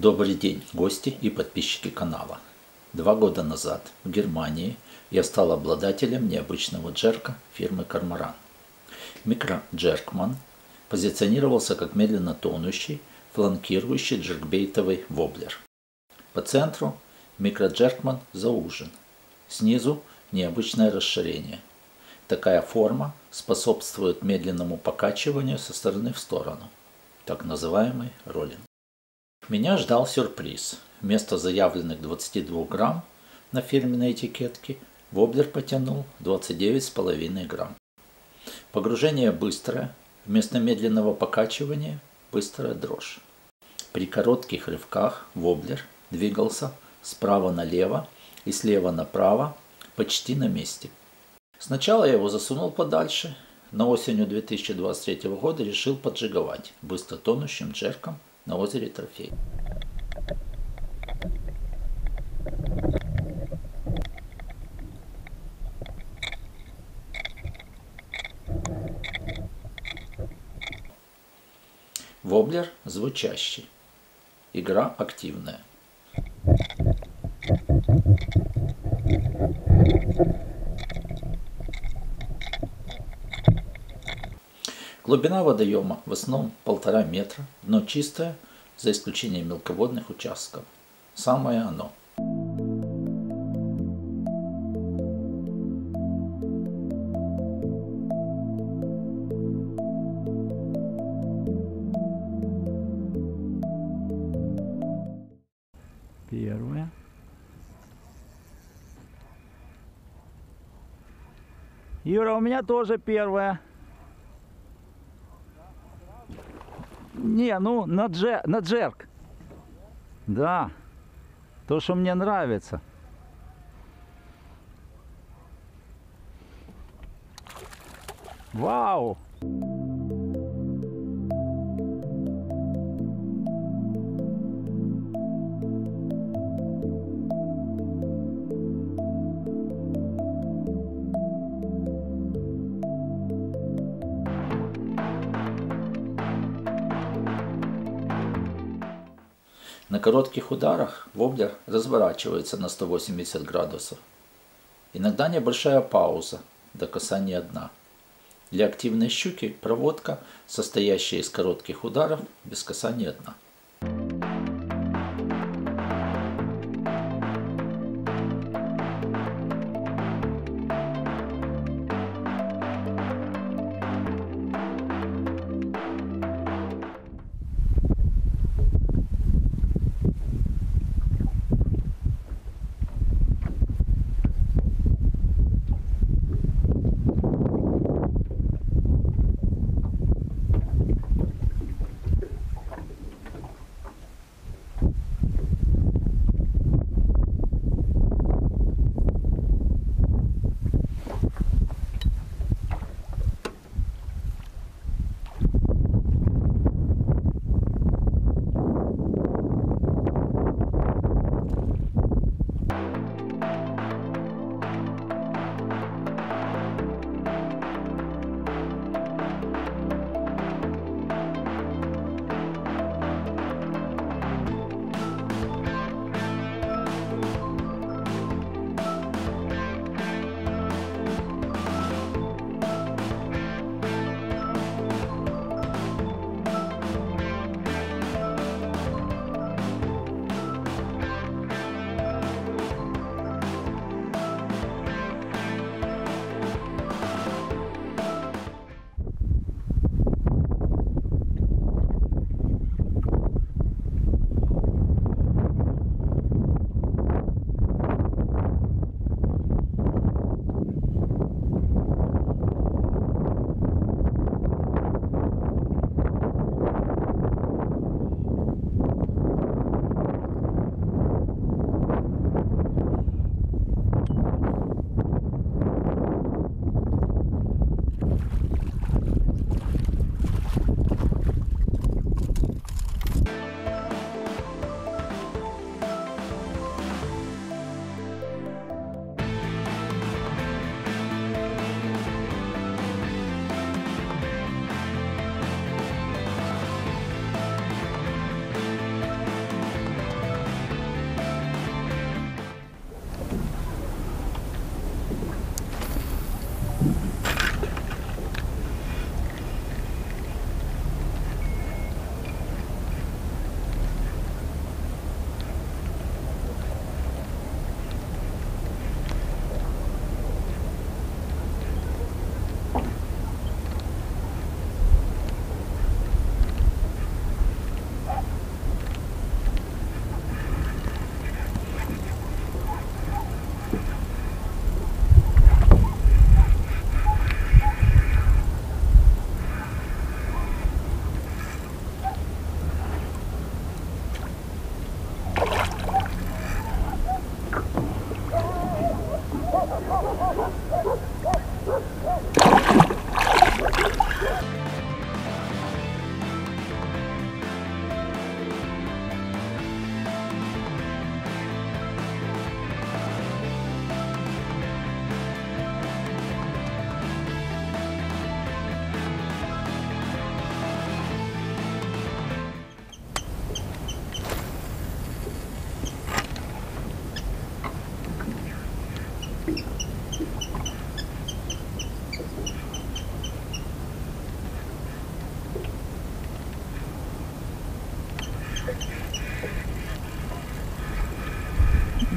Добрый день, гости и подписчики канала. Два года назад в Германии я стал обладателем необычного джерка фирмы Кармаран. Микро Джеркман позиционировался как медленно тонущий, фланкирующий джеркбейтовый воблер. По центру микро Джеркман заужен. Снизу необычное расширение. Такая форма способствует медленному покачиванию со стороны в сторону, так называемый роллинг. Меня ждал сюрприз. Вместо заявленных 22 грамм на фирменной этикетке воблер потянул 29,5 грамм. Погружение быстрое, вместо медленного покачивания быстрая дрожь. При коротких рывках воблер двигался справа налево и слева направо почти на месте. Сначала я его засунул подальше, но осенью 2023 года решил поджиговать быстро тонущим джерком на озере Трофей. Воблер звучащий. Игра активная. Глубина водоема в основном полтора метра, дно чистое, за исключением мелководных участков. Самое оно. Первая. Юра, у меня тоже первая. Не, ну на, дже, на джерк. Да. То, что мне нравится. Вау! На коротких ударах воблер разворачивается на 180 градусов. Иногда небольшая пауза до касания дна. Для активной щуки проводка, состоящая из коротких ударов без касания дна.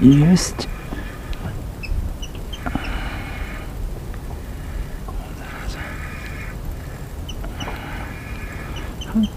Есть. Вот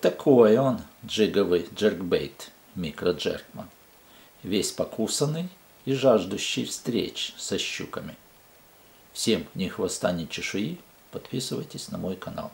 такой он, джиговый джеркбейт, микроджеркман. Весь покусанный и жаждущий встреч со щуками. Всем ни хвоста, ни чешуи. Подписывайтесь на мой канал.